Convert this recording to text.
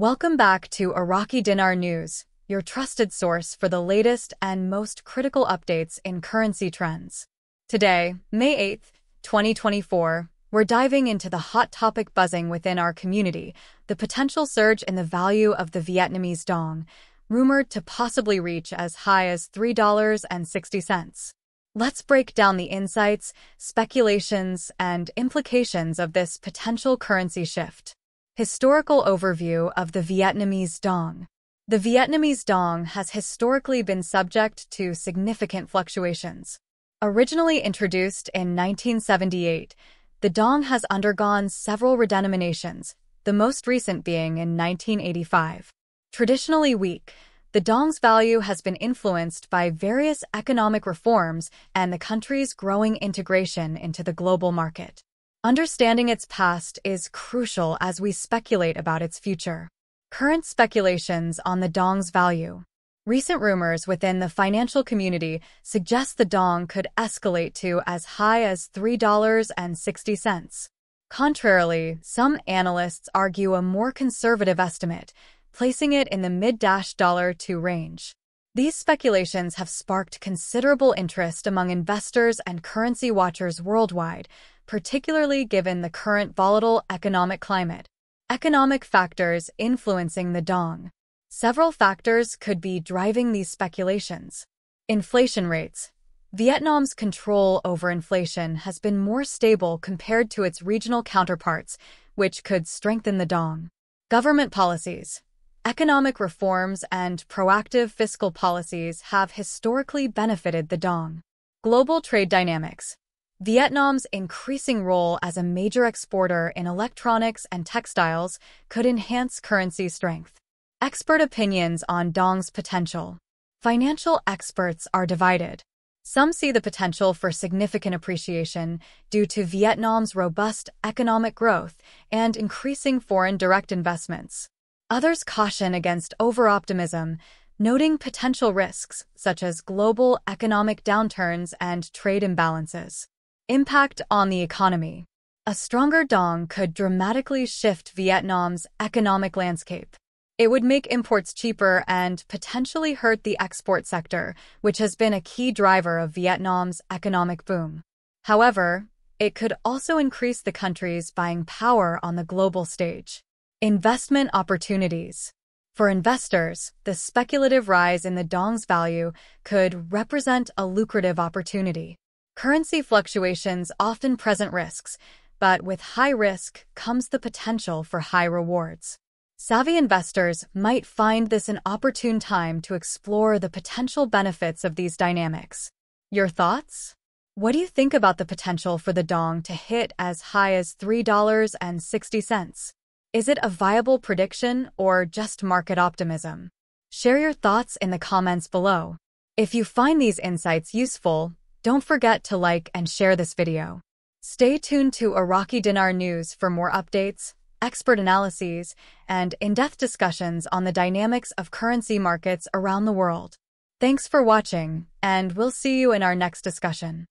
Welcome back to Iraqi Dinar News, your trusted source for the latest and most critical updates in currency trends. Today, May 8th, 2024, we're diving into the hot topic buzzing within our community, the potential surge in the value of the Vietnamese dong, rumored to possibly reach as high as $3.60. Let's break down the insights, speculations, and implications of this potential currency shift. Historical overview of the Vietnamese dong. The Vietnamese dong has historically been subject to significant fluctuations. Originally introduced in 1978, the dong has undergone several redenominations, the most recent being in 1985. Traditionally weak, the dong's value has been influenced by various economic reforms and the country's growing integration into the global market. Understanding its past is crucial as we speculate about its future. Current speculations on the dong's value. Recent rumors within the financial community suggest the dong could escalate to as high as $3.60. Contrarily, some analysts argue a more conservative estimate, placing it in the mid-dollar two range. These speculations have sparked considerable interest among investors and currency watchers worldwide, particularly given the current volatile economic climate. Economic factors influencing the dong. Several factors could be driving these speculations. Inflation rates. Vietnam's control over inflation has been more stable compared to its regional counterparts, which could strengthen the dong. Government policies. Economic reforms and proactive fiscal policies have historically benefited the dong. Global trade dynamics. Vietnam's increasing role as a major exporter in electronics and textiles could enhance currency strength. Expert opinions on Dong's potential. Financial experts are divided. Some see the potential for significant appreciation due to Vietnam's robust economic growth and increasing foreign direct investments. Others caution against overoptimism, noting potential risks such as global economic downturns and trade imbalances. Impact on the economy. A stronger dong could dramatically shift Vietnam's economic landscape. It would make imports cheaper and potentially hurt the export sector, which has been a key driver of Vietnam's economic boom. However, it could also increase the country's buying power on the global stage. Investment opportunities. For investors, the speculative rise in the dong's value could represent a lucrative opportunity. Currency fluctuations often present risks, but with high risk comes the potential for high rewards. Savvy investors might find this an opportune time to explore the potential benefits of these dynamics. Your thoughts? What do you think about the potential for the dong to hit as high as $3.60? Is it a viable prediction or just market optimism? Share your thoughts in the comments below. If you find these insights useful, don't forget to like and share this video. Stay tuned to Iraqi Dinar News for more updates, expert analyses, and in-depth discussions on the dynamics of currency markets around the world. Thanks for watching, and we'll see you in our next discussion.